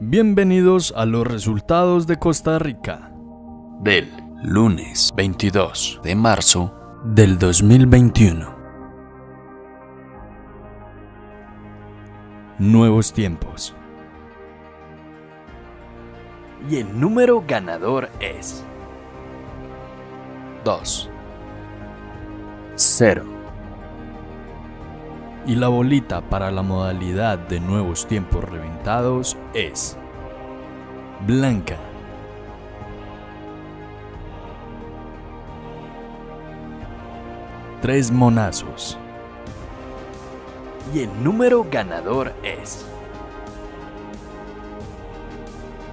Bienvenidos a los resultados de Costa Rica del lunes 22 de marzo del 2021. Nuevos tiempos. Y el número ganador es 2 0 y la bolita para la modalidad de nuevos tiempos reventados es blanca. Tres monazos. Y el número ganador es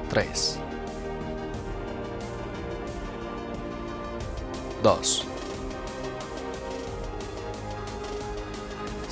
3 2